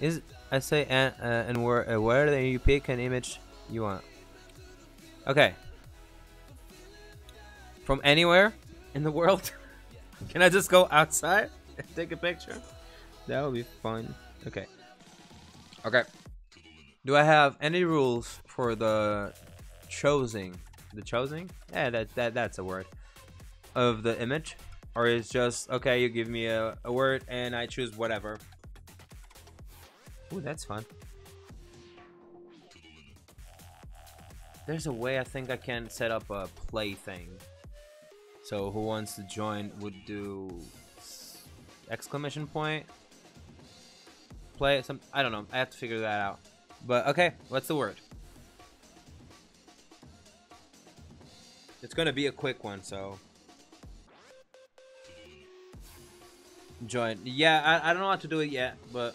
Is I say and uh, and where uh, where then you pick an image you want. Okay. From anywhere in the world. Can I just go outside and take a picture? That would be fun. Okay. Okay. Do I have any rules for the choosing? The choosing? Yeah, that that that's a word. Of the image, or is just okay? You give me a, a word and I choose whatever. Ooh, that's fun. There's a way I think I can set up a play thing. So who wants to join would do exclamation point. Play some I don't know I have to figure that out. But okay what's the word? It's gonna be a quick one so. Join. Yeah I, I don't know how to do it yet but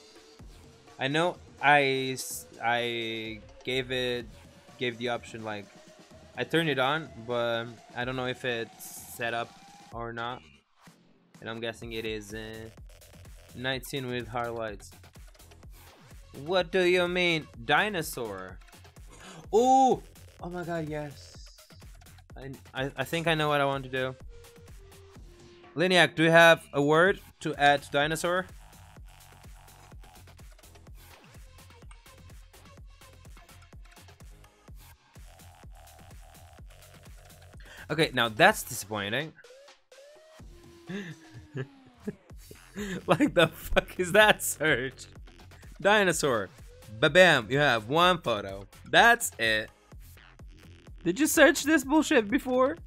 I know I I gave it gave the option like I turned it on but I don't know if it's set up or not. And I'm guessing it is uh, 19 with highlights. What do you mean dinosaur? Oh oh my god yes. I, I, I think I know what I want to do. Liniac do you have a word to add to dinosaur Okay, now that's disappointing. like the fuck is that search? Dinosaur. Ba-bam, you have one photo. That's it. Did you search this bullshit before?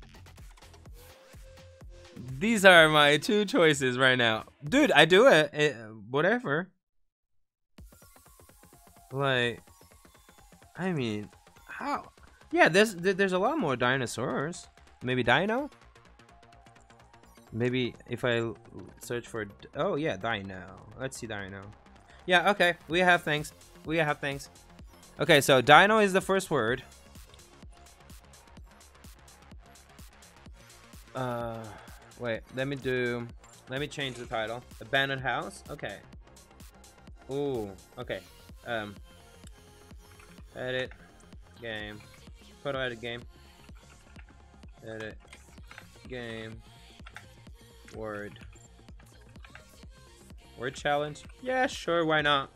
These are my two choices right now. Dude, I do it. it whatever. Like, I mean, how? Yeah, there's there's a lot more dinosaurs. Maybe Dino? Maybe if I search for... Oh, yeah, Dino. Let's see Dino. Yeah, okay. We have things. We have things. Okay, so Dino is the first word. Uh, wait. Let me do... Let me change the title. Abandoned House? Okay. Ooh, okay. Um, edit. Game. Photo edit game. Edit. Game. Word. Word challenge? Yeah, sure, why not?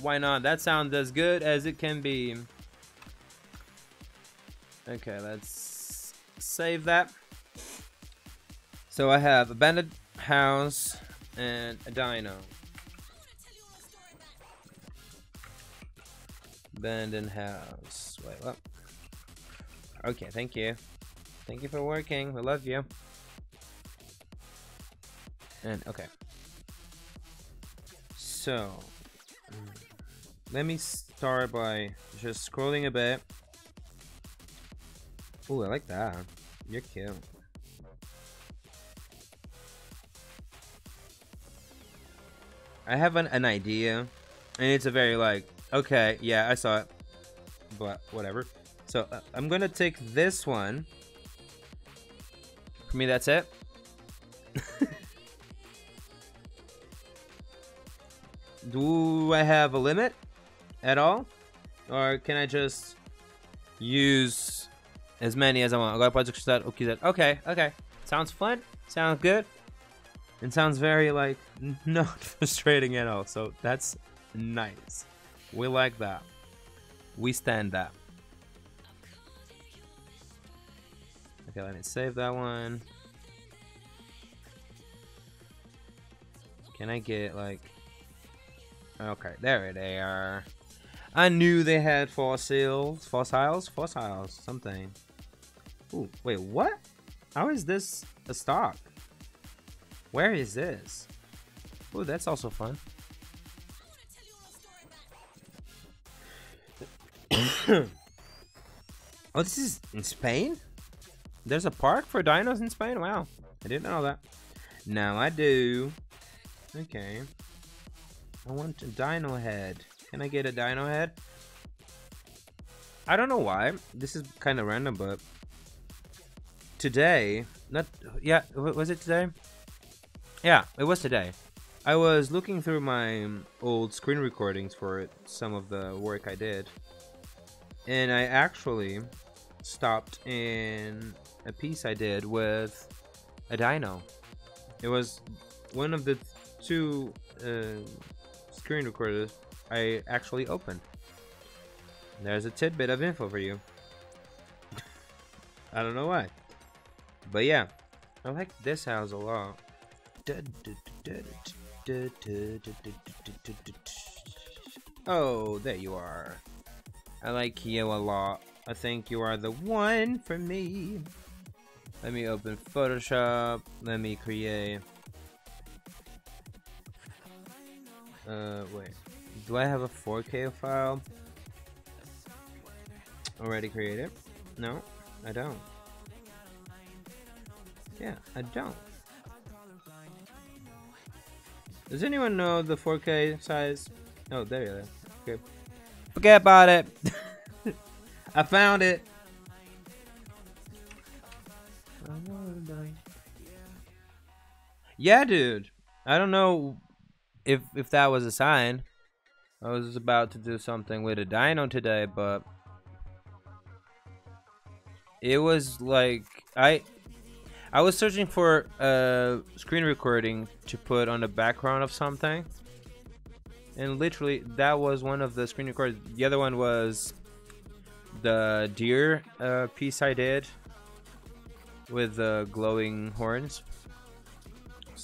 Why not? That sounds as good as it can be. Okay, let's save that. So I have abandoned house and a dino. Abandoned house. Wait, what? Okay, thank you. Thank you for working. We love you. And okay. So, let me start by just scrolling a bit. Oh, I like that. You're cute. I have an, an idea, and it's a very like, okay, yeah, I saw it, but whatever. So uh, I'm gonna take this one for me, that's it. Do I have a limit at all? Or can I just use as many as I want? Agora pode acrescentar o quiser. Okay, okay. Sounds fun. Sounds good. And sounds very, like, not frustrating at all. So that's nice. We like that. We stand that. Okay, let me save that one. Can I get like... Okay, there they are. I knew they had fossils. Fossils? Fossils. Something. Ooh, wait, what? How is this a stock? Where is this? Ooh, that's also fun. oh, this is in Spain? There's a park for dinos in Spain? Wow. I didn't know that. Now I do. Okay. I want a dino head. Can I get a dino head? I don't know why. This is kind of random, but today, not yeah, was it today? Yeah, it was today. I was looking through my um, old screen recordings for some of the work I did, and I actually stopped in a piece I did with a dino. It was one of the two uh, screen recorders I actually opened. There's a tidbit of info for you. I don't know why. But yeah, I like this house a lot. Oh, there you are. I like you a lot. I think you are the one for me. Let me open Photoshop. Let me create. Uh, wait. Do I have a 4K file? Already created? No, I don't. Yeah, I don't. Does anyone know the 4K size? Oh, there you are. Okay. Forget about it. I found it. Yeah, dude. I don't know if if that was a sign. I was about to do something with a dino today, but it was like I I was searching for a screen recording to put on the background of something. And literally that was one of the screen recordings. The other one was the deer uh, piece I did with the glowing horns.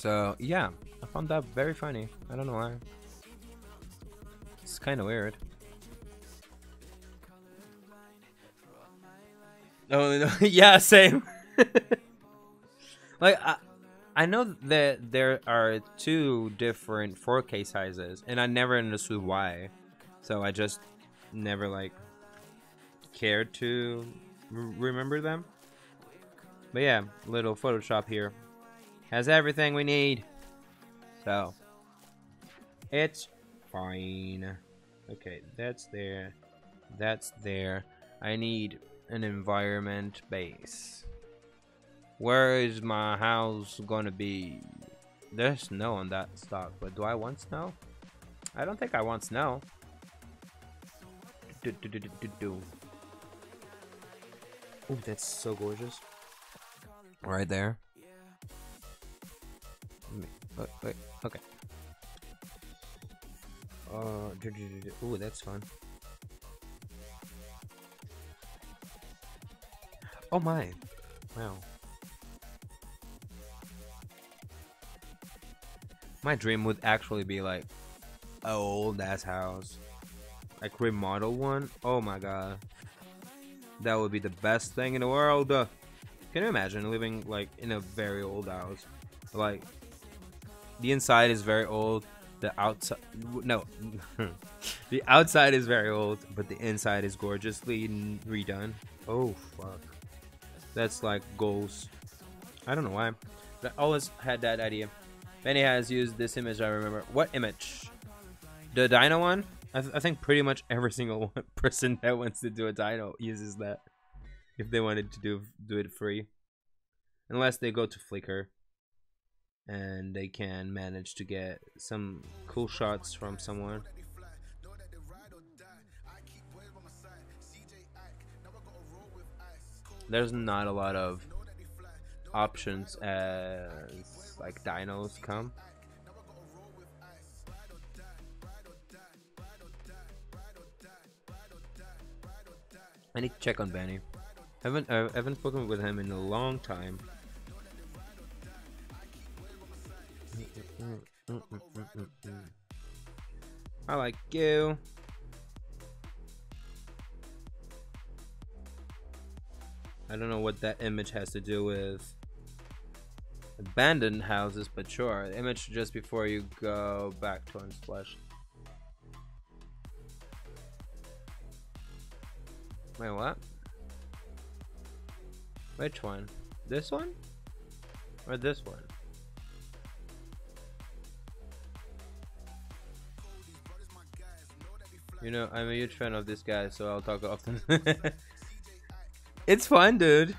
So yeah, I found that very funny. I don't know why. It's kind of weird. No, no, yeah, same. like I, I know that there are two different 4K sizes, and I never understood why. So I just never like cared to remember them. But yeah, little Photoshop here has everything we need. So it's fine. Okay, that's there. That's there. I need an environment base. Where is my house gonna be? There's snow on that stock, but do I want snow? I don't think I want snow. Oh, that's so gorgeous. Right there. Wait, okay. Uh, ooh, that's fun. Oh my. Wow. My dream would actually be like a old ass house. Like remodel one. Oh my god. That would be the best thing in the world. Can you imagine living like in a very old house? Like the inside is very old. The outside, no, the outside is very old, but the inside is gorgeously redone. Oh fuck, that's like goals. I don't know why. I always had that idea. Benny has used this image. I remember. What image? The dino one. I, th I think pretty much every single person that wants to do a dino uses that. If they wanted to do do it free, unless they go to Flickr and they can manage to get some cool shots from someone. There's not a lot of options as like dinos come. I need to check on Benny. Haven't uh, haven't spoken with him in a long time. I like you. I don't know what that image has to do with abandoned houses, but sure. Image just before you go back to Unsplash. Wait, what? Which one? This one? Or this one? You know, I'm a huge fan of this guy, so I'll talk often. it's fun, dude.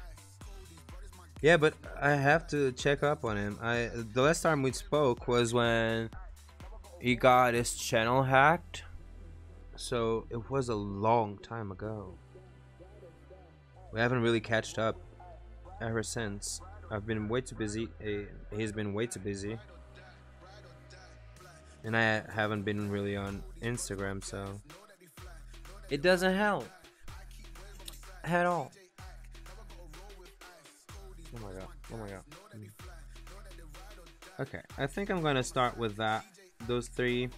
Yeah, but I have to check up on him. I the last time we spoke was when he got his channel hacked. So it was a long time ago. We haven't really catched up ever since. I've been way too busy. Eh, he's been way too busy. And I haven't been really on Instagram, so it doesn't help at all. Oh my god. Oh my god. Mm. Okay, I think I'm gonna start with that. Those three.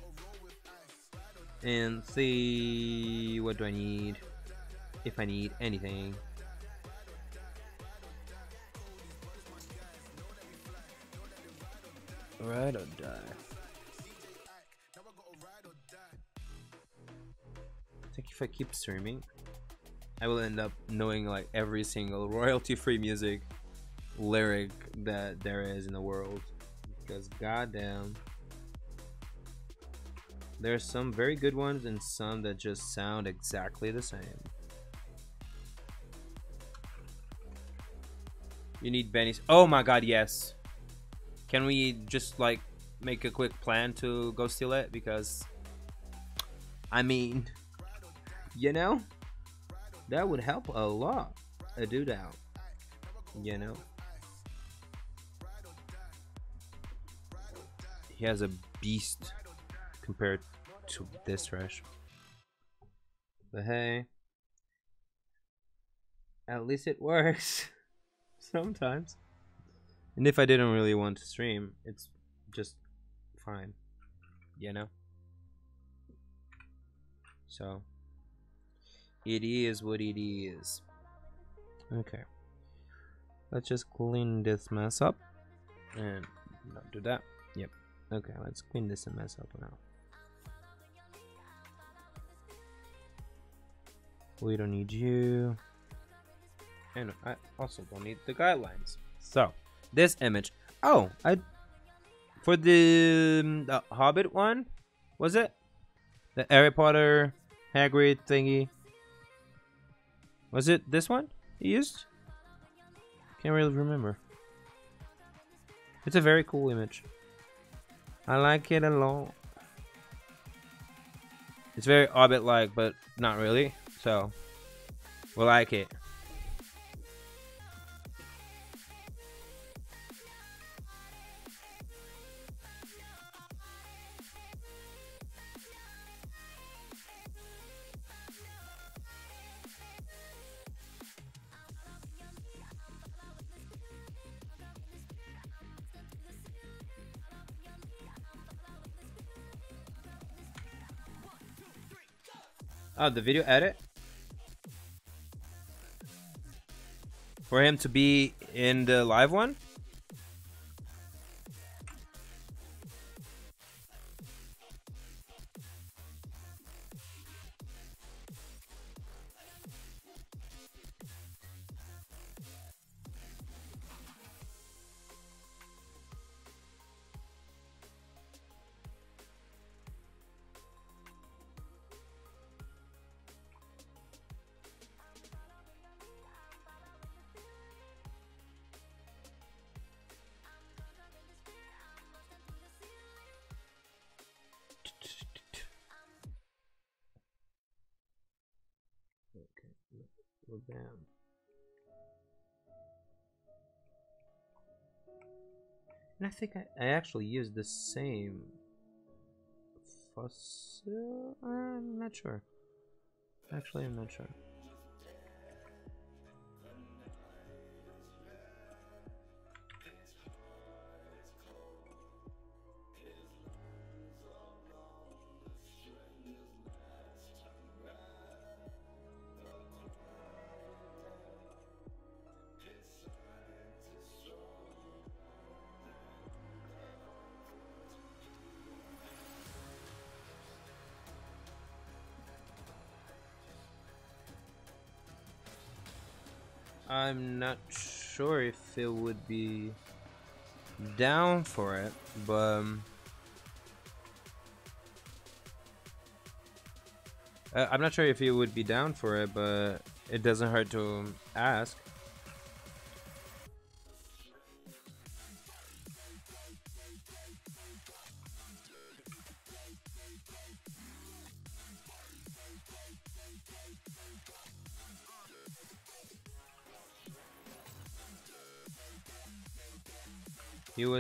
And see what do I need. If I need anything. Ride or die. Think if I keep streaming, I will end up knowing like every single royalty-free music lyric that there is in the world. Because goddamn, there's some very good ones and some that just sound exactly the same. You need Benny's. Oh my god, yes. Can we just like make a quick plan to go steal it? Because, I mean, you know, that would help a lot. A dude out, you know. He has a beast compared to this rush. But hey, at least it works sometimes. And if I didn't really want to stream, it's just fine, you know? So, it is what it is. Okay. Let's just clean this mess up. And not do that. Yep. Okay, let's clean this mess up now. We don't need you. And I also don't need the guidelines. So, this image. Oh, I... For the, um, the Hobbit one, was it? The Harry Potter Hagrid thingy. Was it this one he used? Can't really remember. It's a very cool image. I like it a lot. It's very Hobbit-like, but not really. So, we like it. Oh, the video edit? For him to be in the live one? Well, bam. And I think I, I actually used the same fossil. I'm not sure. Actually, I'm not sure. I'm not sure if it would be down for it, but um, I'm not sure if he would be down for it, but it doesn't hurt to ask.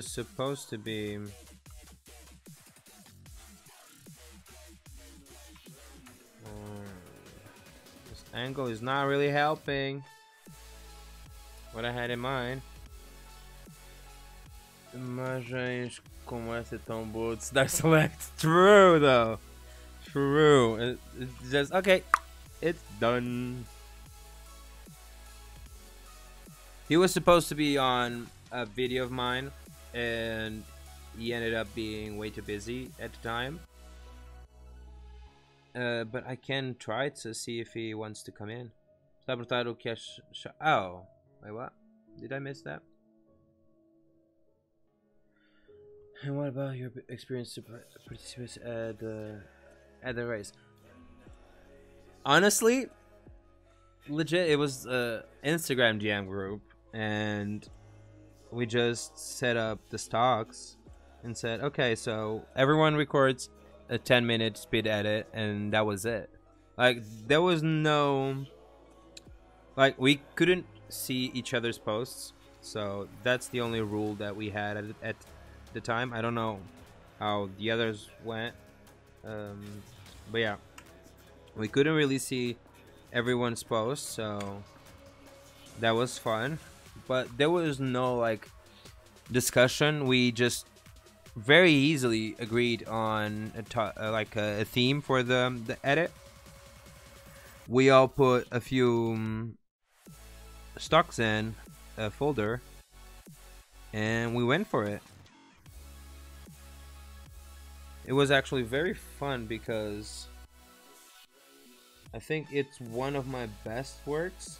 Was supposed to be... Um, this angle is not really helping what I had in mind. Imagens como essa tão boa Star Select. True though. True. It, it's just okay. It's done. He was supposed to be on a video of mine, and he ended up being way too busy at the time. Uh, but I can try to see if he wants to come in. Está a o que é. Oh, wait, what? Did I miss that? And what about your experience to participate at the at the race? Honestly, legit, it was a Instagram DM group, and we just set up the stocks and said, okay, so everyone records a 10 minute speed edit, and that was it. Like there was no, like we couldn't see each other's posts, so that's the only rule that we had at, at the time. I don't know how the others went. Um, but yeah, we couldn't really see everyone's posts, so that was fun. But there was no like discussion. We just very easily agreed on a uh, like a, a, theme for the the edit. We all put a few um, stocks in a folder, and we went for it it was actually very fun because I think it's one of my best works.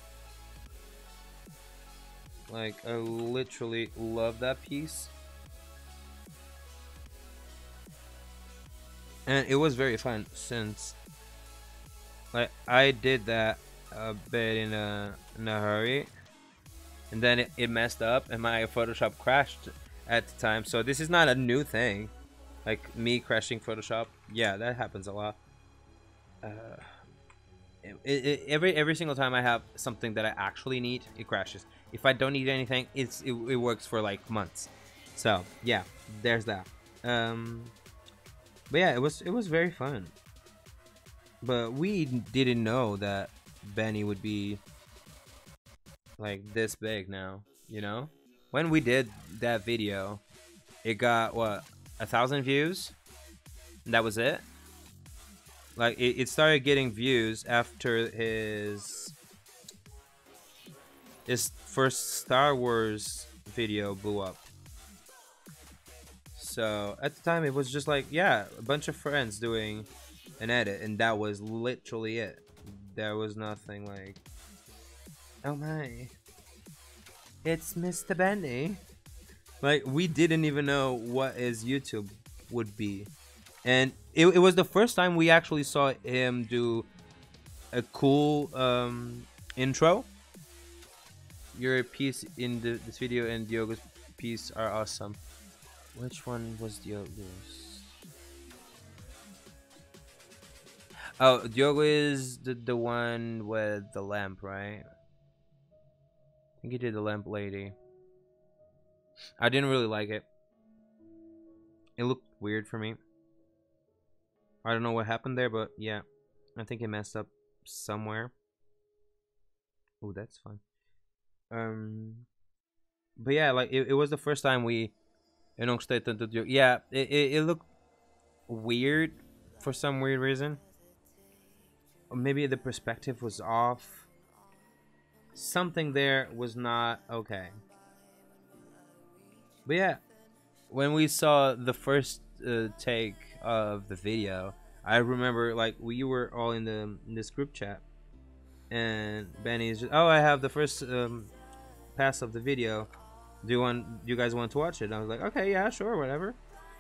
Like, I literally love that piece. And it was very fun since like I did that a bit in a in a hurry and then it, it messed up and my Photoshop crashed at the time so this is not a new thing like me crashing Photoshop. Yeah, that happens a lot. Uh, it, it, every every single time I have something that I actually need, it crashes. If I don't eat anything, it's it, it works for like months. So yeah, there's that. Um, but yeah, it was it was very fun. But we didn't know that Benny would be like this big now. You know, when we did that video, it got what a thousand views. that was it. Like it, it started getting views after his his first Star Wars video blew up. So at the time it was just like yeah, a bunch of friends doing an edit and that was literally it. There was nothing like Oh my. It's Mr. Benny. Like we didn't even know what his YouTube would be, and it, it was the first time we actually saw him do a cool um, intro. Your piece in the, this video and Diogo's piece are awesome. Which one was Diogo's? Oh, Diogo is the, the one with the lamp, right? I think he did the lamp lady. I didn't really like it. It looked weird for me. I don't know what happened there, but yeah. I think it messed up somewhere. Oh, that's fun. Um, but yeah, like it, it was the first time we, know, stayed tanto de Yeah, it, it, it looked weird for some weird reason. Or maybe the perspective was off. Something there was not okay. But yeah, when we saw the first uh, take of the video, I remember like we were all in the in this group chat, and Benny's just, oh I have the first um, pass of the video. Do you want? Do you guys want to watch it? And I was like, okay, yeah, sure, whatever.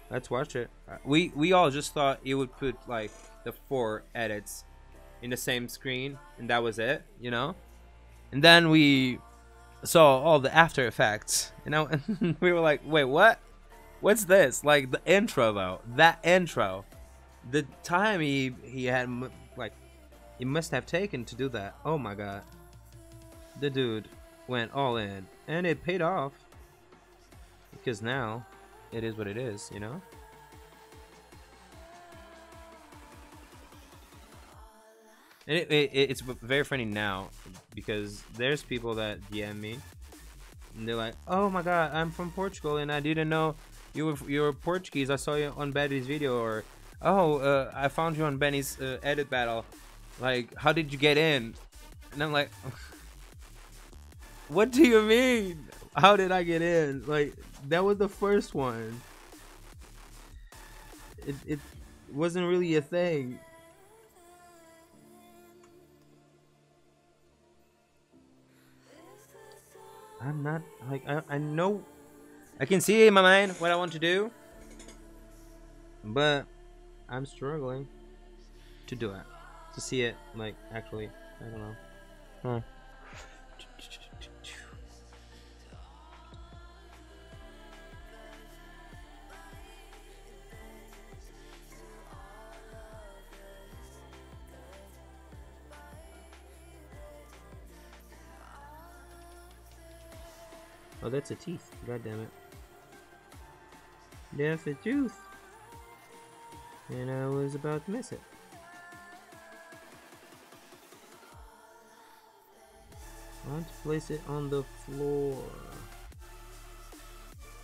Let's watch it. Uh, we we all just thought it would put like the four edits in the same screen, and that was it, you know. And then we saw all the After Effects, you know, we were like, wait, what? What's this? Like the intro though, that intro, the time he he had like, it must have taken to do that. Oh my god, the dude went all in, and it paid off. Because now it is what it is, you know. And it, it, it's very funny now because there's people that DM me and they're like, "Oh my god, I'm from Portugal and I didn't know you were you were Portuguese. I saw you on Benny's video." Or, "Oh, uh, I found you on Benny's uh, edit battle. Like, how did you get in?" And I'm like, "What do you mean? How did I get in? Like, that was the first one. It it wasn't really a thing." I'm not like I, I know I can see in my mind what I want to do but I'm struggling to do it to see it like actually I don't know huh Oh, that's a teeth. God damn it. That's a tooth. And I was about to miss it. I want to place it on the floor.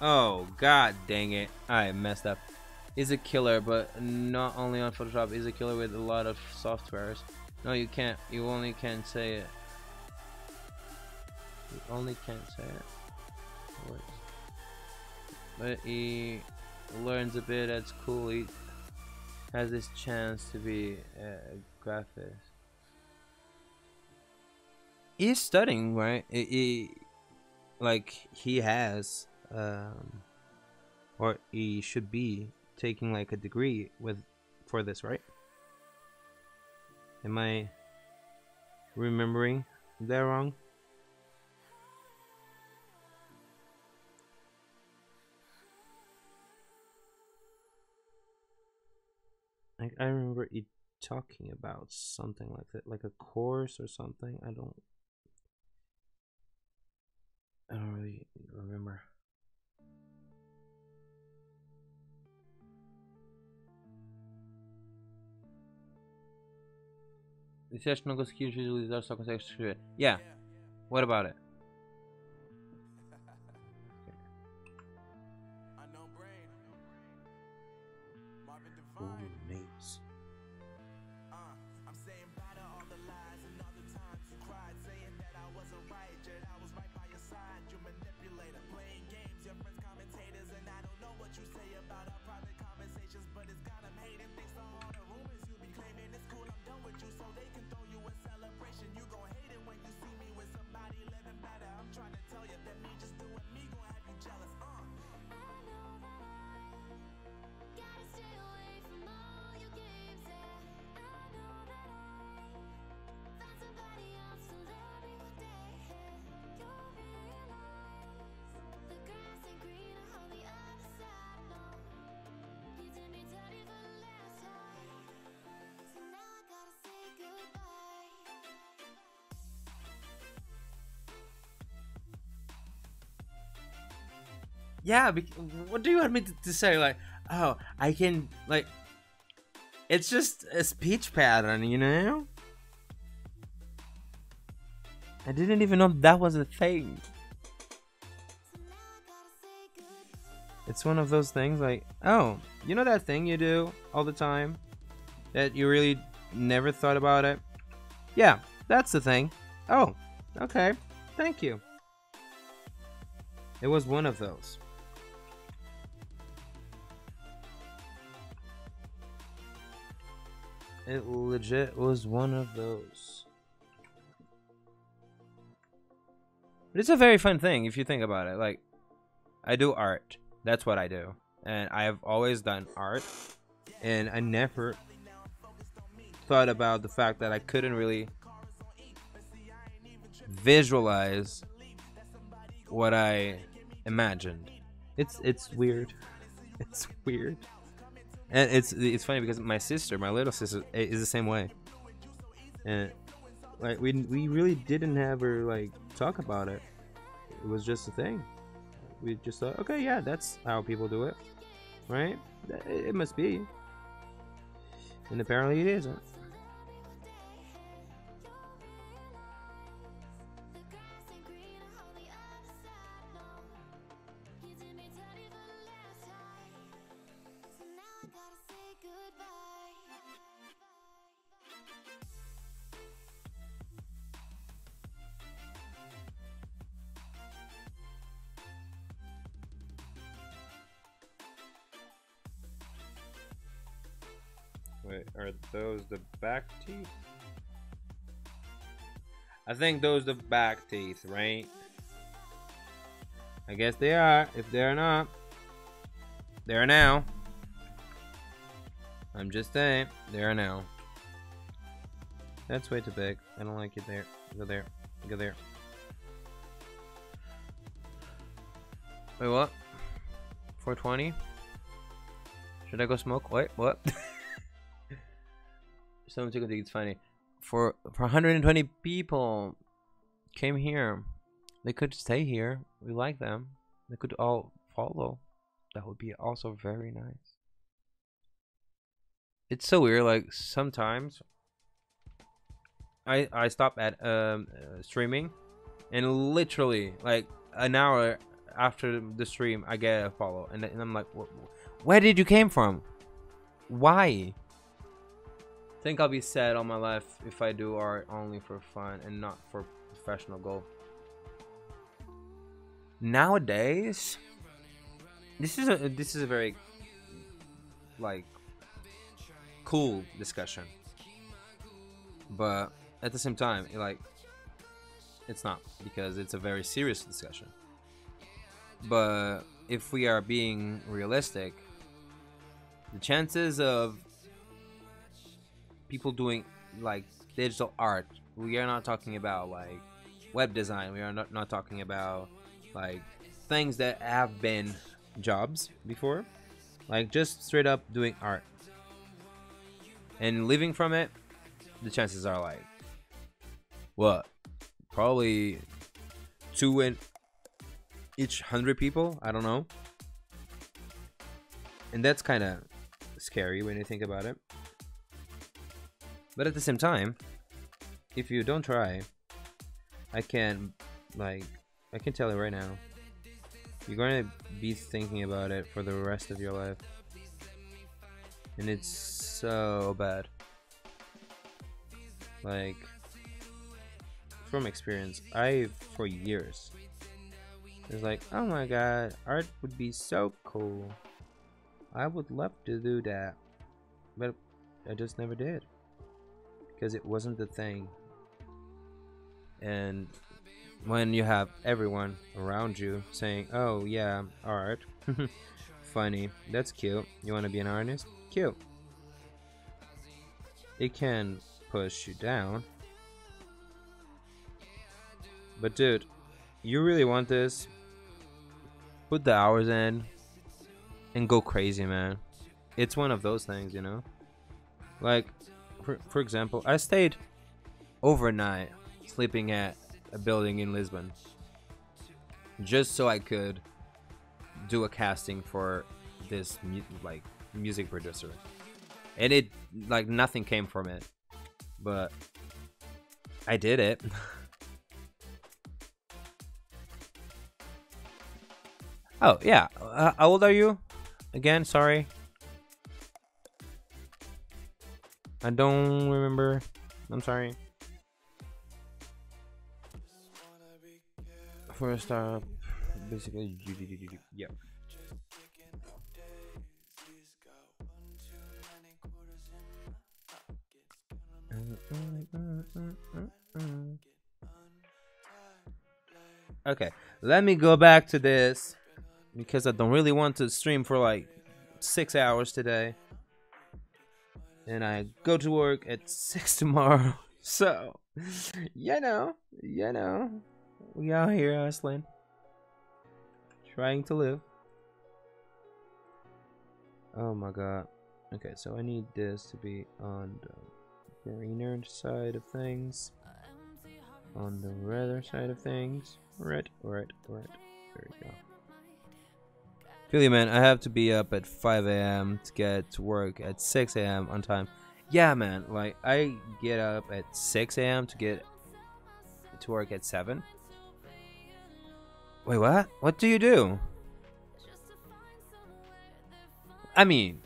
Oh, god dang it. I messed up. Is a killer, but not only on Photoshop. Is a killer with a lot of softwares. No, you can't. You only can't say it. You only can't say it works. But he learns a bit at school. He has this chance to be a graphist. He's studying, right? He, he like he has, um, or he should be taking like a degree with for this, right? Am I remembering that wrong? I, remember you talking about something like that, like a course or something. I don't. I don't really remember. Disseste que não conseguias visualizar, só consegues escrever. Yeah. What about it? Yeah what do you want me to, say? Like oh i can like it's just a speech pattern you know? I didn't even know that was a thing. It's one of those things like oh you know that thing you do all the time? That you really never thought about it? Yeah that's the thing. Oh okay thank you. It was one of those It legit was one of those. But it's a very fun thing if you think about it. Like, I do art. That's what I do. And I have always done art. And I never thought about the fact that I couldn't really visualize what I imagined. It's it's weird. It's weird and it's it's funny because my sister, my little sister, is the same way. And like we we really didn't have her like talk about it. It was just a thing. We just thought, okay, yeah, that's how people do it, right? It must be. And apparently it isn't. The back teeth? I think those the back teeth, right? I guess they are. If they're not, they are now. I'm just saying, they are now. That's way too big. I don't like it there. Go there. Go there. Wait, what? 420? Should I go smoke? Wait, what? Someone took think it's funny. For for 120 people came here. They could stay here. We like them. They could all follow. That would be also very nice. It's so weird. Like sometimes I I stop at um uh, streaming, and literally like an hour after the stream, I get a follow, and, and I'm like, where did you came from? Why? Think I'll be sad all my life if I do art only for fun and not for professional goal. Nowadays, this is a this is a very like cool discussion, but at the same time, like it's not because it's a very serious discussion. But if we are being realistic, the chances of people doing like digital art. We are not talking about like web design. We are not, not talking about like things that have been jobs before. Like just straight up doing art. And living from it, the chances are like what? Probably two in each hundred people. I don't know. And that's kind of scary when you think about it. But at the same time, if you don't try, I can, like, I can tell you right now, you're going to be thinking about it for the rest of your life. And it's so bad. Like, from experience, I, for years, it's like, oh my god, art would be so cool. I would love to do that. But I just never did because it wasn't the thing. And when you have everyone around you saying, "Oh yeah, art, funny, that's cute. You want to be an artist? Cute." It can push you down. But dude, you really want this? Put the hours in and go crazy, man. It's one of those things, you know? Like for, for example, I stayed overnight sleeping at a building in Lisbon just so I could do a casting for this like music producer. And it like nothing came from it. But I did it. oh, yeah. Uh, how old are you? Again, sorry. I don't remember. I'm sorry. First up, basically, yeah. Okay, let me go back to this because I don't really want to stream for like six hours today and I go to work at six tomorrow. So, you know, you know, we out here hustling, trying to live. Oh my god. Okay, so I need this to be on the greener side of things, on the redder side of things. Red, red, red. There we go. You, man. I have to be up at 5 a.m. to get to work at 6 a.m. on time. Yeah, man. Like, I get up at 6 a.m. to get to work at 7. Wait, what? What do you do? I mean,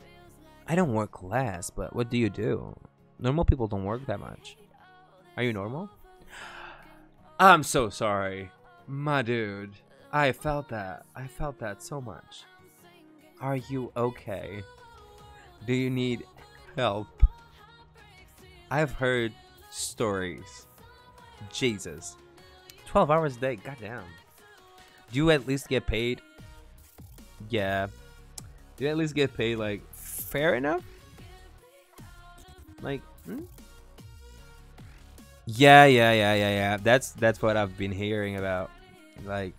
I don't work less, but what do you do? Normal people don't work that much. Are you normal? I'm so sorry. My dude. I felt that. I felt that so much. Are you okay? Do you need help? I've heard stories. Jesus. 12 hours a day, goddamn. Do you at least get paid? Yeah. Do you at least get paid, like, fair enough? Like, hmm? Yeah, yeah, yeah, yeah, yeah. That's that's what I've been hearing about. Like,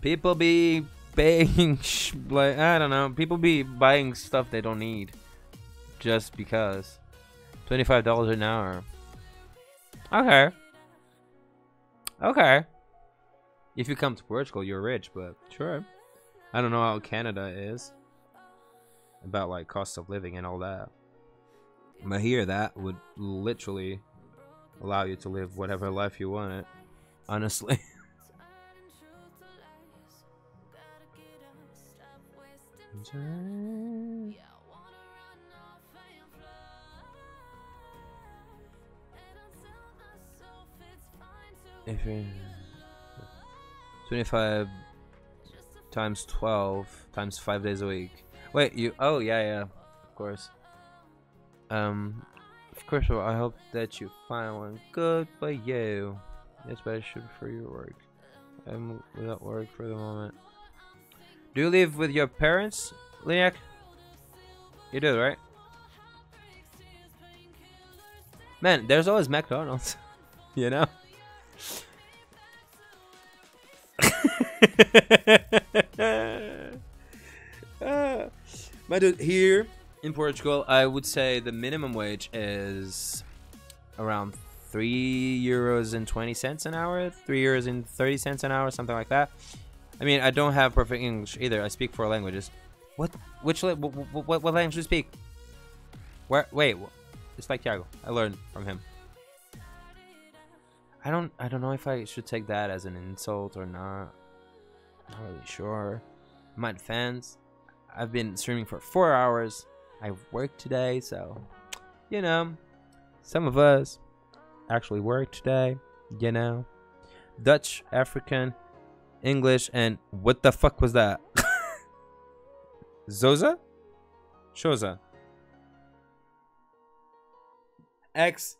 people be paying like I don't know. People be buying stuff they don't need just because. Twenty five dollars an hour. Okay. Okay. If you come to Portugal, you're rich, but sure. I don't know how Canada is about like cost of living and all that. But here, that would literally allow you to live whatever life you want. Honestly. if you 25 times 12 times 5 days a week. Wait you oh yeah yeah of course. Um of course i hope that you find one good for you. Especially for your work. I'm without work for the moment do you live with your parents Liniac? you do right man there's always mcdonald's you know uh, but here in Portugal, I would say the minimum wage is around three euros and twenty cents an hour, three euros and thirty cents an hour, something like that. I mean, I don't have perfect English either. I speak four languages. What? Which? What, what, what language do you speak? Where? Wait, it's like Tiago. I learned from him. I don't. I don't know if I should take that as an insult or not. Not really sure. My defense, I've been streaming for four hours. I worked today, so you know, some of us actually work today. You know, Dutch, African, English, and what the fuck was that? Zoza? Shoza. X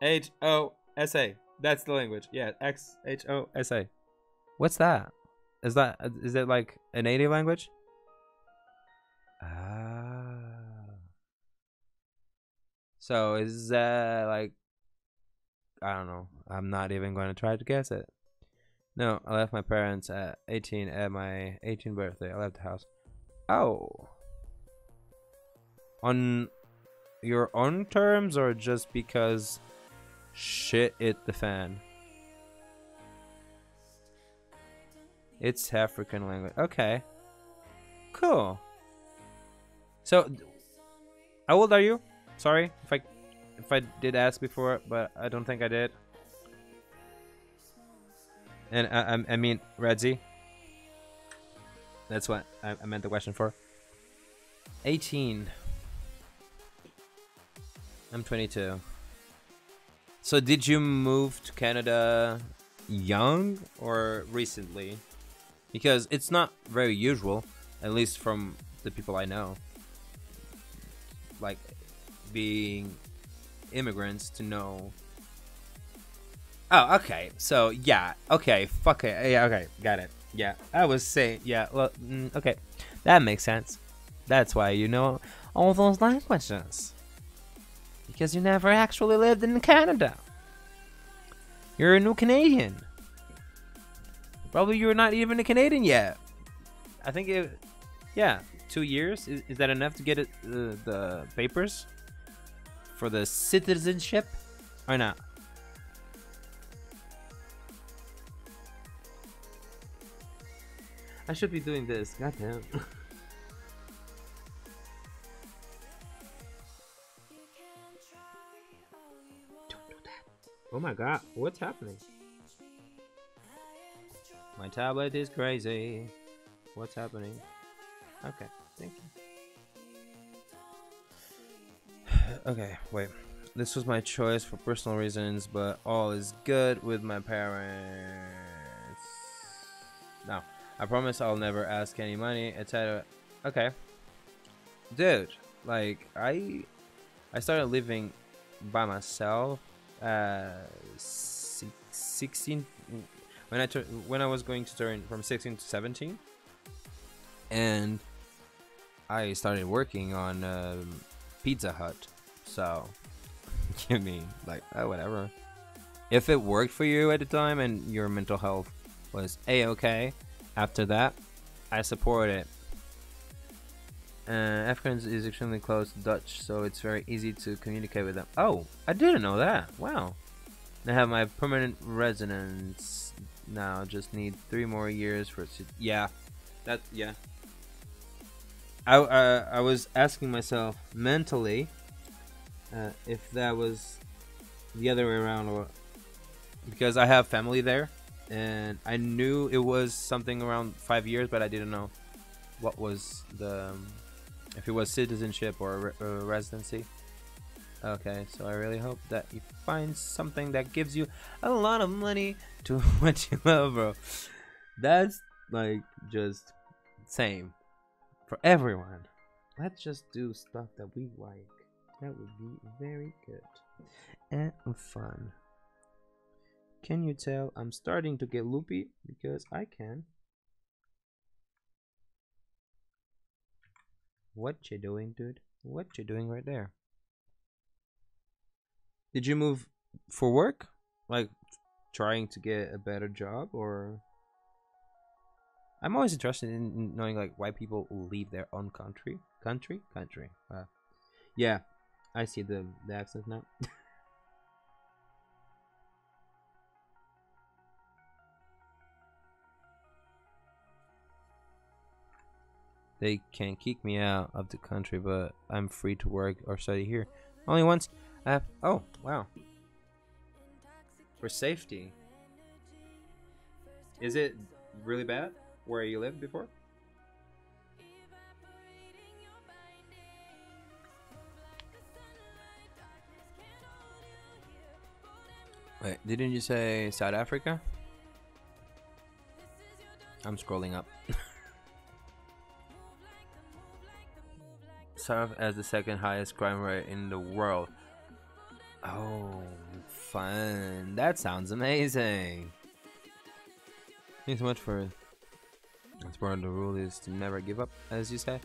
H O S A. That's the language. Yeah, X H O S A. What's that? Is that is it like a native language? Ah. So is that like I don't know. I'm not even going to try to guess it. No, I left my parents at 18 at my 18th birthday. I left the house. Oh. On your own terms or just because shit hit the fan? It's African language. Okay. Cool. So, how old are you? Sorry if I if I did ask before, but I don't think I did. And I, I, I mean, Redzi. That's what I, I meant the question for. 18. I'm 22. So did you move to Canada young or recently? because it's not very usual, at least from the people I know, like being immigrants to know. Oh, okay. So yeah, okay, fuck it. Yeah, okay, got it. Yeah, I was saying, yeah. Well, mm, okay, that makes sense. That's why you know all those languages. Because you never actually lived in Canada. You're a new Canadian. Probably you're not even a Canadian yet. I think it, yeah, two years. Is, is that enough to get it, uh, the papers for the citizenship or not? I should be doing this. God damn. Don't do that. Oh my god, what's happening? My tablet is crazy. What's happening? Okay, thank you. okay, wait. This was my choice for personal reasons, but all is good with my parents. No, I promise I'll never ask any money, etc. Okay. Dude, like, I I started living by myself uh 16 when I tur- when I was going to turn from 16 to 17 and I started working on um, Pizza Hut so you mean like oh, whatever if it worked for you at the time and your mental health was a-okay after that I support it uh, is extremely close to Dutch, so it's very easy to communicate with them. Oh, I didn't know that. Wow. I have my permanent residence now. Just need three more years for it to. Yeah, that yeah. I uh, I was asking myself mentally uh, if that was the other way around, or because I have family there, and I knew it was something around five years, but I didn't know what was the um, if it was citizenship or re- uh, residency. Okay, so I really hope that you find something that gives you a lot of money to what you love, bro. That's like just same for everyone. Let's just do stuff that we like. That would be very good and fun. Can you tell I'm starting to get loopy because I can? What you doing, dude? What you doing right there? Did you move for work? Like trying to get a better job or I'm always interested in knowing like why people leave their own country. Country? Country. Uh, yeah. I see the the accent now. They can kick me out of the country, but I'm free to work or study here. Only once. I have. Oh, wow. For safety. Is it really bad where you lived before? Wait, didn't you say South Africa? I'm scrolling up. serve as the second highest crime rate in the world. Oh, fun. That sounds amazing. Thanks so much for that's part of the rule is to never give up, as you say.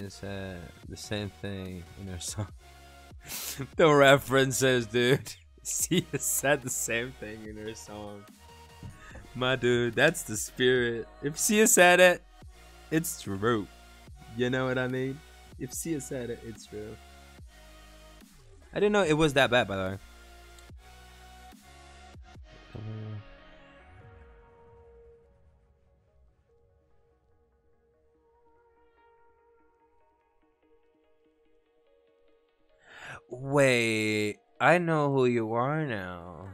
It's uh, the same thing in her song. the references, dude. She said the same thing in her song. My dude, that's the spirit. If she said it, it's true. You know what I mean? If Sia said it, it's true. I didn't know it was that bad, by the way. Wait, I know who you are now.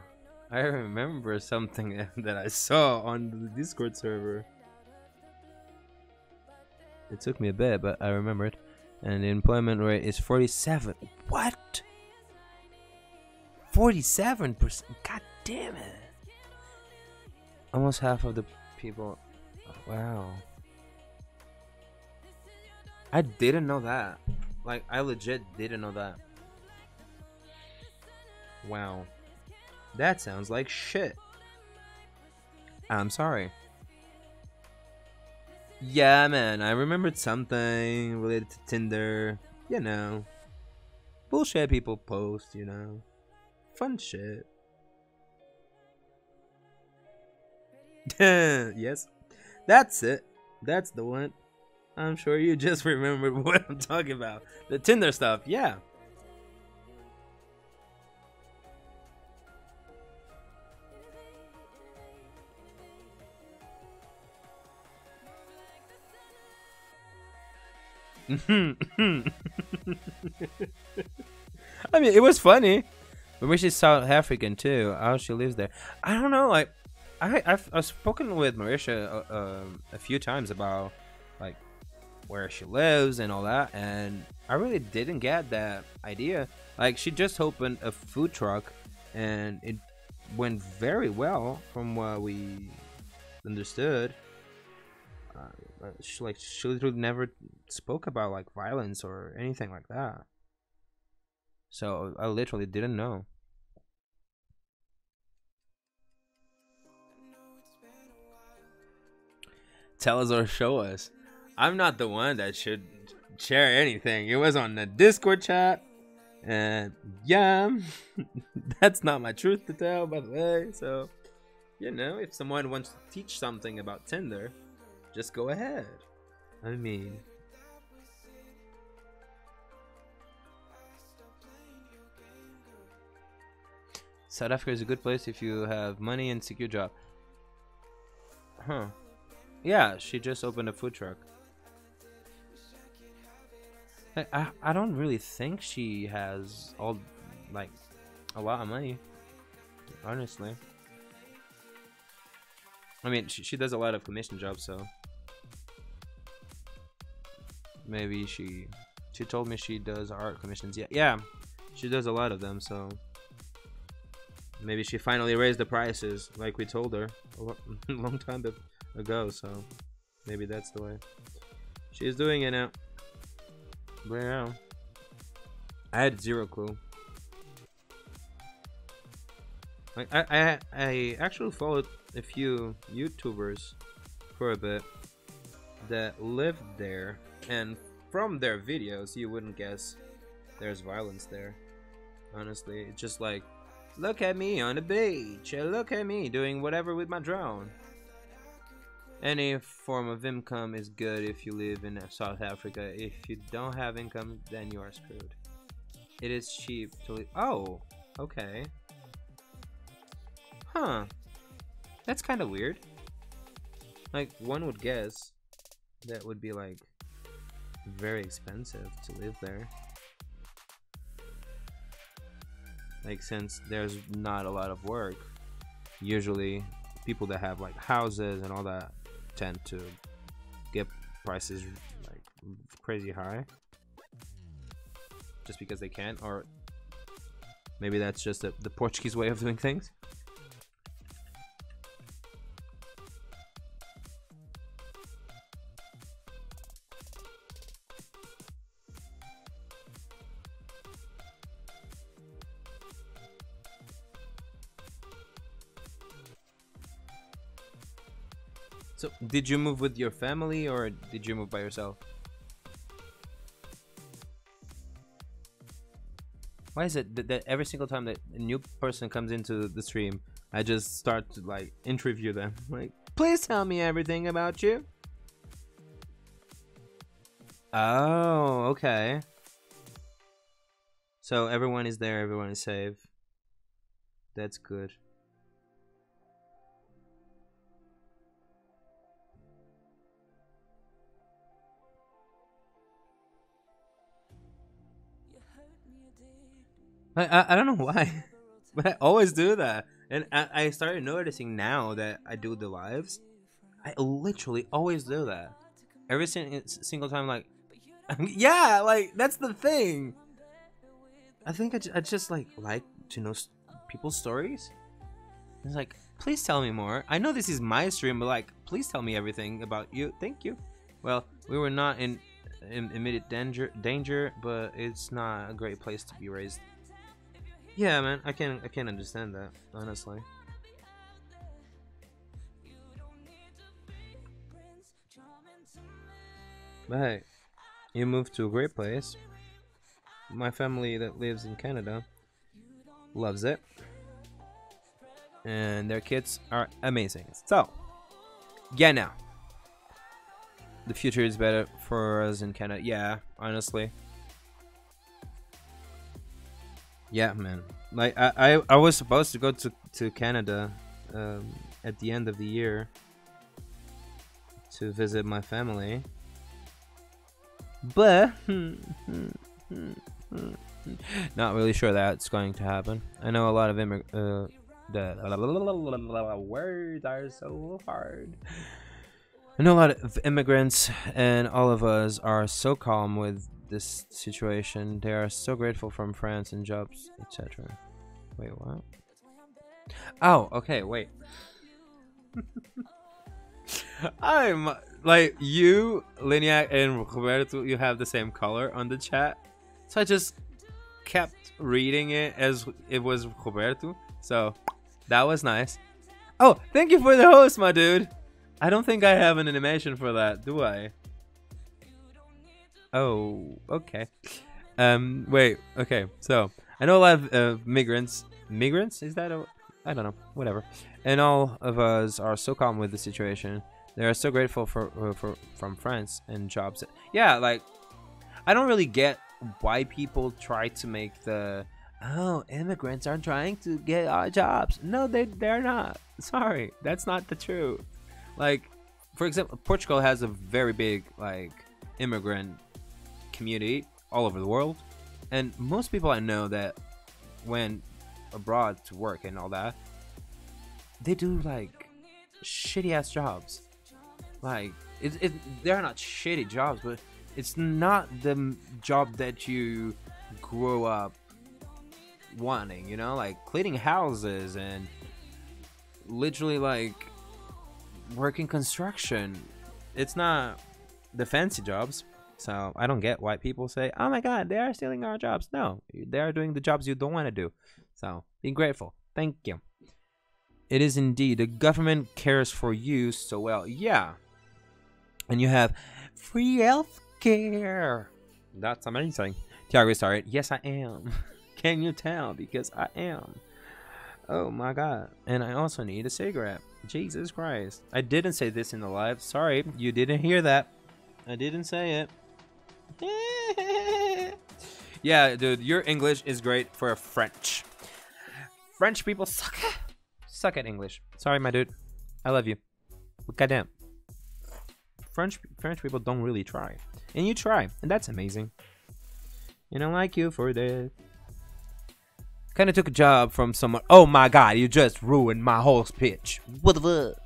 I remember something that I saw on the Discord server. It took me a bit, but I remembered. And the employment rate is 47. What? 47%? God damn it. Almost half of the people. Wow. I didn't know that. Like, I legit didn't know that. Wow. That sounds like shit. I'm sorry. Yeah, man, I remembered something related to Tinder. You know, bullshit people post, you know, fun shit. yes, that's it. That's the one. I'm sure you just remembered what I'm talking about. The Tinder stuff, yeah. I mean, it was funny. Maybe she's South African too. How she lives there. I don't know. Like, I I've, I've spoken with Marisha uh, um, a few times about like where she lives and all that, and I really didn't get that idea. Like, she just opened a food truck, and it went very well from what we understood. Uh, she, like she literally never spoke about like violence or anything like that. So I literally didn't know. Tell us or show us. I'm not the one that should share anything. It was on the Discord chat. And yeah, that's not my truth to tell, by the way. So, you know, if someone wants to teach something about Tinder, just go ahead. I mean, South Africa is a good place if you have money and secure job. Huh. Yeah, she just opened a food truck. I, I, I don't really think she has all, like, a lot of money. Honestly. I mean, she, she does a lot of commission jobs, so. Maybe she, she told me she does art commissions. Yeah, yeah, she does a lot of them, so. Maybe she finally raised the prices, like we told her a long time ago, so. Maybe that's the way. She's doing it now. But yeah. I had zero clue. Like I, I I actually followed a few YouTubers for a bit that lived there and from their videos you wouldn't guess there's violence there. Honestly, it's just like look at me on the beach, look at me doing whatever with my drone. Any form of income is good if you live in South Africa. If you don't have income, then you are screwed. It is cheap to live. Oh, okay. Huh. That's kind of weird. Like, one would guess that would be like very expensive to live there. Like, since there's not a lot of work, usually people that have like houses and all that tend to get prices like crazy high just because they can or maybe that's just a, the Portuguese way of doing things did you move with your family or did you move by yourself? Why is it that, that every single time that a new person comes into the stream, I just start to like interview them? Like, please tell me everything about you. Oh, okay. So everyone is there, everyone is safe. That's good. I, I, I don't know why, but I always do that. And I, I started noticing now that I do the lives, I literally always do that. Every eh, single time, like, yeah, like, that's the thing. I think I, I just, like, like to know people's stories. It's like, please tell me more. I know this is my stream, but, like, please tell me everything about you. Thank you. Well, we were not in, in immediate danger, danger, but it's not a great place to be raised. Yeah, man, I can I can't understand that honestly. But hey, you moved to a great place. My family that lives in Canada loves it. And their kids are amazing. So, yeah, now. The future is better for us in Canada. Yeah, honestly. Yeah, man. Like I, I, I was supposed to go to to Canada um, at the end of the year to visit my family, but not really sure that's going to happen. I know a lot of immig- uh, the words are so hard. I know a lot of immigrants, and all of us are so calm with this situation. They are so grateful from France and jobs, etc. Wait, what? Oh, okay, wait. I'm like you, Liniac, and Roberto. You have the same color on the chat, so I just kept reading it as it was Roberto. So that was nice. Oh, thank you for the host, my dude. I don't think I have an animation for that, do I? Oh, okay. Um, wait, okay. So I know a lot of uh, migrants. Migrants? Is that a? I don't know. Whatever. And all of us are so calm with the situation. They are so grateful for, uh, for from France and jobs. Yeah, like I don't really get why people try to make the oh immigrants are trying to get our jobs. No, they they're not. Sorry, that's not the truth. Like, for example, Portugal has a very big like immigrant community all over the world, and most people I know that went abroad to work and all that, they do like shitty ass jobs. Like, it, it, they're not shitty jobs, but it's not the job that you grow up wanting, you know, like cleaning houses and literally like working construction. It's not the fancy jobs. So I don't get why people say, "Oh my God, they are stealing our jobs." No, they are doing the jobs you don't want to do. So be grateful. Thank you. It is indeed the government cares for you so well. Yeah, and you have free health care. That's amazing. Tiago started. Yes, I am. Can you tell? Because I am. Oh my god. And I also need a cigarette. Jesus Christ. I didn't say this in the live. Sorry, you didn't hear that. I didn't say it. yeah, dude, your English is great for French. French people suck. Suck at English. Sorry, my dude. I love you. Goddamn. French French people don't really try. And you try, and that's amazing. And I like you for that. Kind of took a job from someone. Oh my god, you just ruined my whole pitch. What the fuck?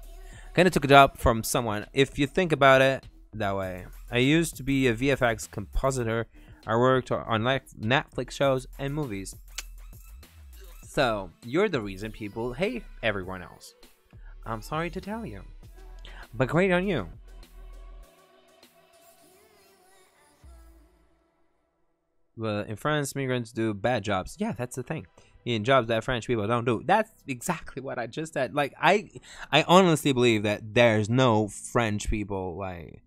Kind of took a job from someone. If you think about it that way. I used to be a VFX compositor. I worked on Netflix shows and movies. So, you're the reason people hate everyone else. I'm sorry to tell you. But great on you. But in France, migrants do bad jobs. Yeah, that's the thing. In jobs that French people don't do. That's exactly what I just said. Like I, I honestly believe that there's no French people like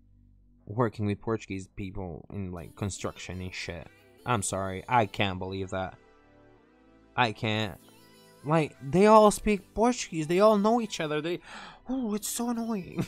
working with Portuguese people in like construction and shit. I'm sorry, I can't believe that. I can't. Like they all speak Portuguese. They all know each other. They, oh, it's so annoying.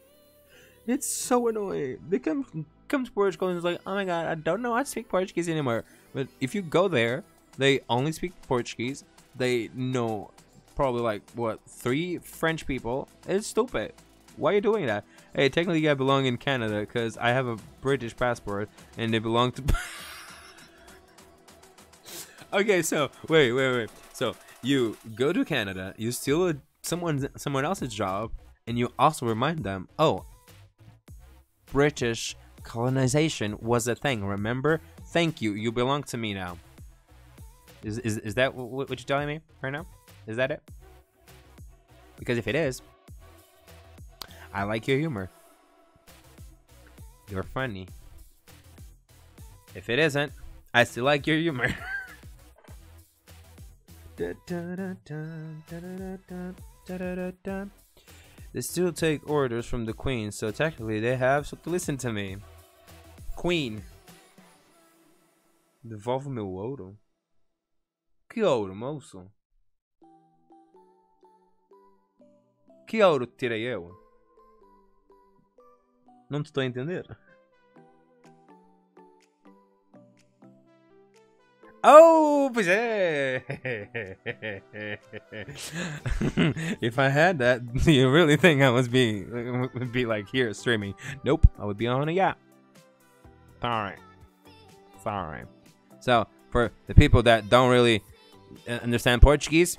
it's so annoying. They come come to Portugal and it's like, oh my god, I don't know how to speak Portuguese anymore. But if you go there, they only speak Portuguese. They know probably like what three French people. It's stupid. Why are you doing that? Hey, technically I belong in Canada because I have a British passport and they belong to. okay, so wait, wait, wait. So you go to Canada, you steal a, someone someone else's job, and you also remind them, oh, British colonization was a thing. Remember? Thank you. You belong to me now. Is is is that what, what you're telling me right now? Is that it? Because if it is, I like your humor. You're funny. If it isn't, I still like your humor. They still take orders from the queen, so technically they have to listen to me. Queen. Devolve meu ouro. Que ouro, moço? Que ouro tirei eu? Não te estou a entender. Oh, pois é! if I had that, do you really think I was being would be like here streaming? Nope, I would be on a yacht. Sorry. Sorry. So, for the people that don't really uh, understand Portuguese,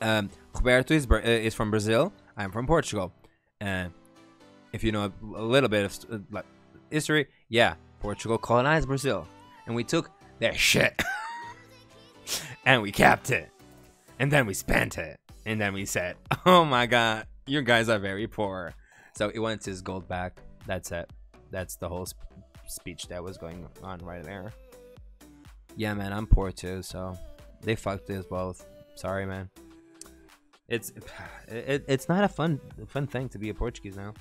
um, Roberto is, uh, is from Brazil. I'm from Portugal. And if you know a, little bit of uh, like history, yeah, Portugal colonized Brazil, and we took their shit, and we kept it, and then we spent it, and then we said, "Oh my God, you guys are very poor." So he wants his gold back. That's it. That's the whole sp- speech that was going on right there. Yeah, man, I'm poor too, so they fucked us both. Sorry, man. It's it, it's not a fun fun thing to be a Portuguese now.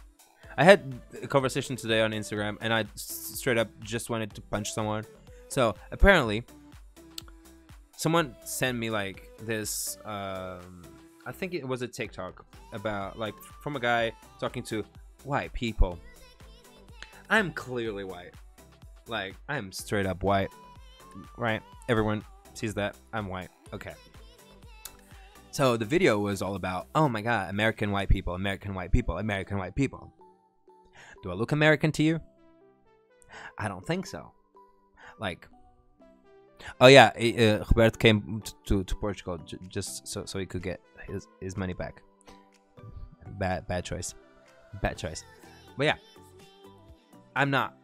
I had a conversation today on Instagram, and I straight up just wanted to punch someone. So apparently, someone sent me like this. Um, I think it was a TikTok about like from a guy talking to white people. I'm clearly white. Like I'm straight up white. Right? Everyone sees that I'm white. Okay. So the video was all about, oh my god, American white people, American white people, American white people. Do I look American to you? I don't think so. Like, oh yeah, uh, Roberto came to, to Portugal just so, so he could get his, his money back. Bad bad choice, bad choice. But yeah, I'm not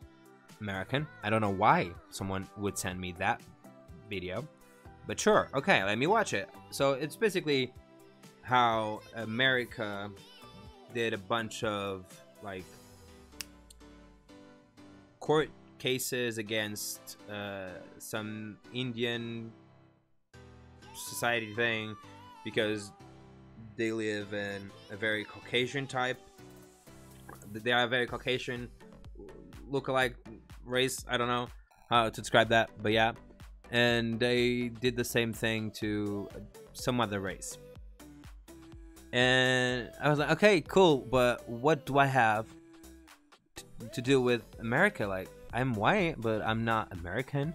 American. I don't know why someone would send me that video. But sure, okay, let me watch it. So it's basically how America did a bunch of like court cases against uh, some Indian society thing because they live in a very Caucasian type. They are a very Caucasian look-alike race. I don't know how to describe that, but yeah and they did the same thing to some other race. And I was like, okay, cool, but what do I have to do with America? Like, I'm white, but I'm not American.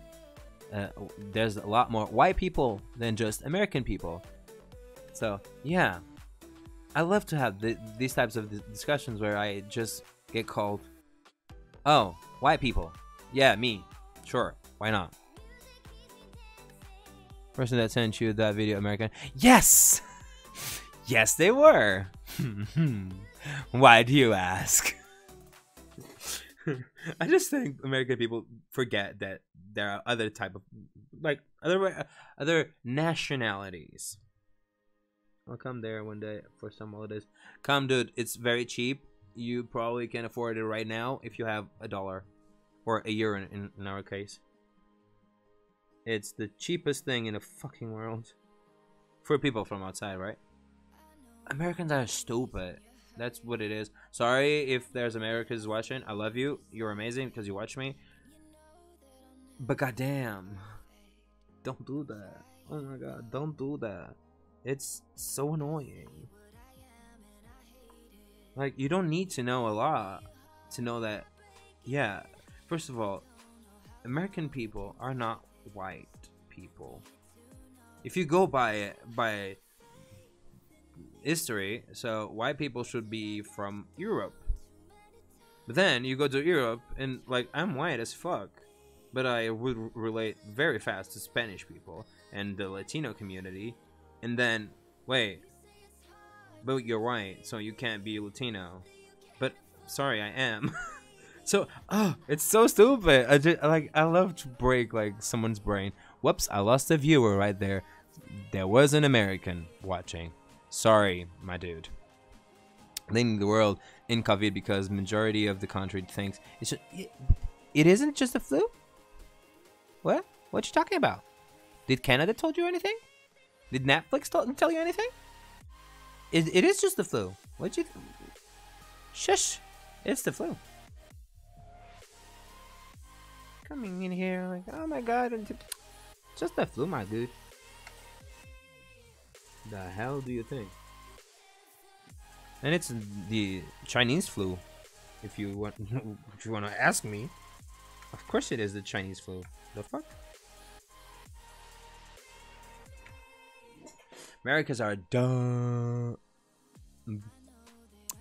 Uh, there's a lot more white people than just American people. So, yeah. I love to have th these types of discussions where I just get called, oh, white people. Yeah, me. Sure, why not? Person that sent you that video, American. Yes! yes, they were. Why do you ask? I just think American people forget that there are other type of like other other nationalities. I'll come there one day for some holidays. Come, dude. It's very cheap. You probably can afford it right now if you have a dollar or a euro in, in, in our case. It's the cheapest thing in the fucking world. For people from outside, right? Americans are stupid. That's what it is. Sorry if there's Americans watching. I love you. You're amazing because you watch me. But goddamn. Don't do that. Oh my god, don't do that. It's so annoying. Like, you don't need to know a lot to know that, yeah, first of all, American people are not white people. If you go by by history, so white people should be from Europe. But then you go to Europe and like I'm white as fuck, but I would relate very fast to Spanish people and the Latino community. And then wait, but you're white, so you can't be Latino. But sorry, I am. So, oh, it's so stupid. I just like I love to break like someone's brain. Whoops, I lost a viewer right there. There was an American watching. Sorry, my dude. Leading the world in COVID because majority of the country thinks it's just, it, it isn't just a flu. What? What you talking about? Did Canada told you anything? Did Netflix tell you anything? It, it is just the flu. What'd you? Shush! It's the flu coming in here like, oh my god, just the flu, my dude. The hell do you think? And it's the Chinese flu, if you want, if you want to ask me. Of course, it is the Chinese flu. The fuck? Americans are dumb.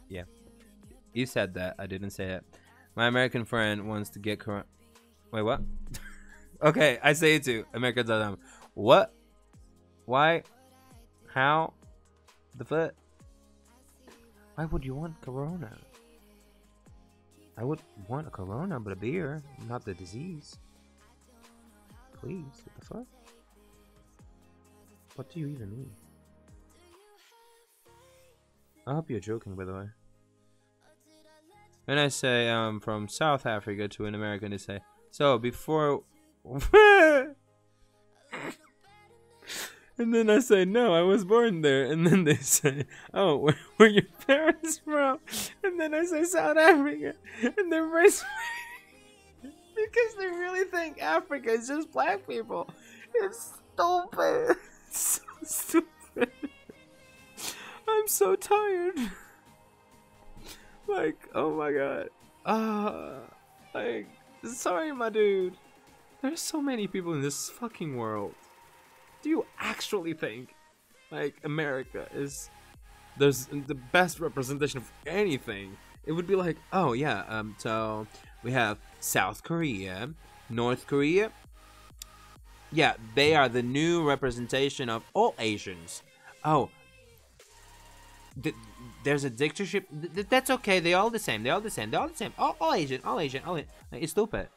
Yeah, you said that. I didn't say it. My American friend wants to get corona. Wait, what? okay, I say it too. Americans are dumb. What? Why? How? The foot? Why would you want corona? I would want a corona, but a beer, not the disease. Please, what the fuck? What do you even mean? I hope you're joking, by the way. When I say I'm um, from South Africa to an American, they say, so before. and then I say, no, I was born there. And then they say, oh, where were your parents from? And then I say, South Africa. And they're race because they really think Africa is just black people. It's stupid. It's so stupid. I'm so tired. like, oh my god. Uh, like, sorry, my dude. There's so many people in this fucking world. Do you actually think, like, America is there's the best representation of anything? It would be like, oh yeah, um, so we have South Korea, North Korea. Yeah, they are the new representation of all Asians. Oh, th there's a dictatorship. Th that's okay. They're all the same. They're all the same. They're all the same. All, all Asian. All Asian. All Asian. It's stupid.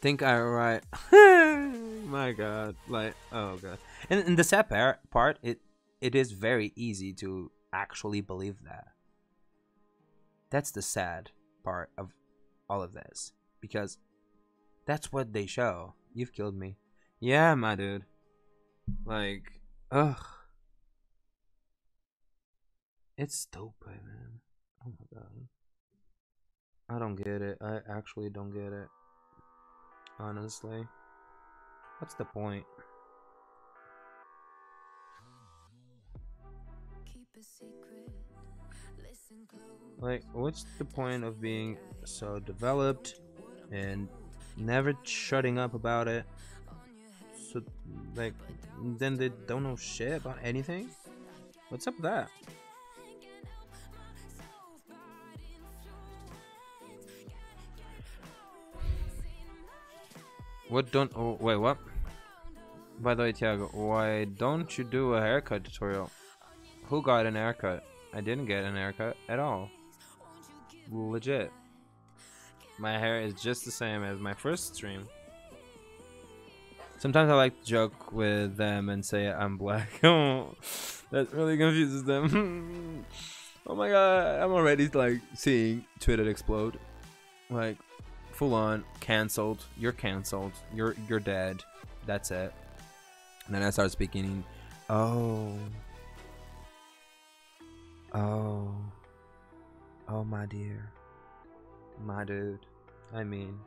Think I write. My God. Like, oh God. And, and the sad part, it it is very easy to actually believe that. That's the sad part of all of this because that's what they show. You've killed me. Yeah, my dude. Like, ugh. It's stupid, man. Oh my god. I don't get it. I actually don't get it. Honestly. What's the point? Like, what's the point of being so developed and never shutting up about it? So, like, then they don't know shit about anything? What's up with that? What don't- oh, wait, what? By the way, Tiago, why don't you do a haircut tutorial? Who got an haircut? I didn't get an haircut at all. Legit. My hair is just the same as my first stream. Sometimes I like to joke with them and say I'm black. oh, that really confuses them. oh my god, I'm already like seeing Twitter explode. Like, full on cancelled. You're cancelled. You're you're dead. That's it. And then I start speaking. Oh. Oh. Oh my dear. My dude. I mean.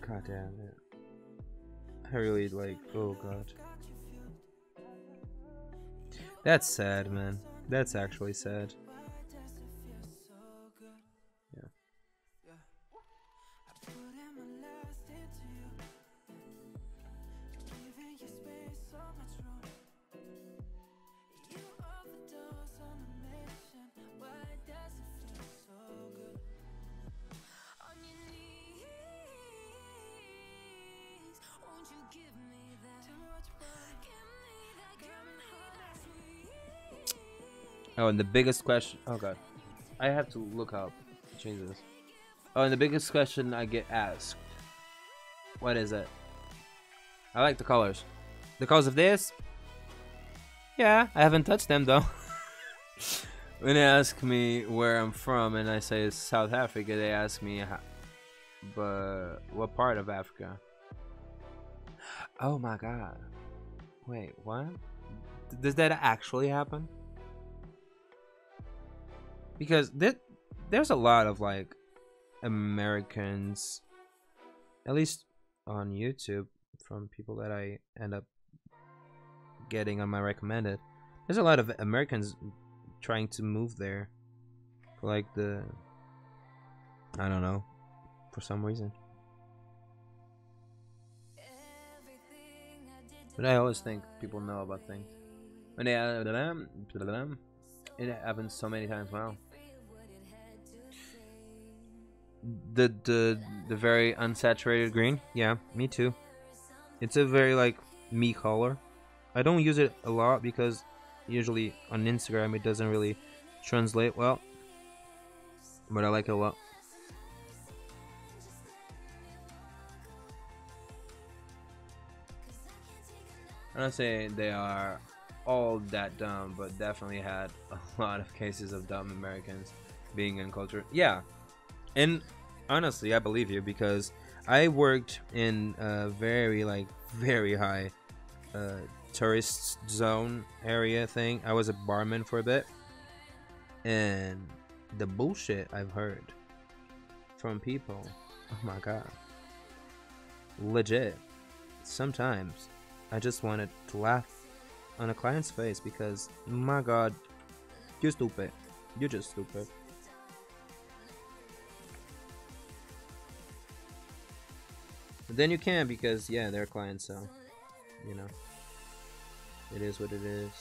God damn it. I really like oh god. That's sad, man. That's actually sad. Oh, and the biggest question. Oh god, I have to look up. Change this. Oh, and the biggest question I get asked. What is it? I like the colors. The colors of this? Yeah, I haven't touched them though. when they ask me where I'm from and I say it's South Africa, they ask me, but what part of Africa? Oh my god. Wait, what? Does that actually happen? Because th- there's a lot of like Americans, at least on YouTube, from people that I end up getting on my recommended. There's a lot of Americans trying to move there for like the I don't know for some reason. But I always think people know about things. They, It happens so many times. Wow. The the the very unsaturated green. Yeah, me too. It's a very like me color. I don't use it a lot because usually on Instagram it doesn't really translate well. But I like it a lot. I don't say they are all that dumb, but definitely had a lot of cases of dumb Americans being uncultured. Yeah, and honestly, I believe you because I worked in a very like very high uh, tourist zone area thing. I was a barman for a bit, and the bullshit I've heard from people. Oh my god, legit. Sometimes I just wanted to laugh on a client's face because, my god, you're stupid. You're just stupid. But then you can because, yeah, they're clients, so, you know, it is what it is.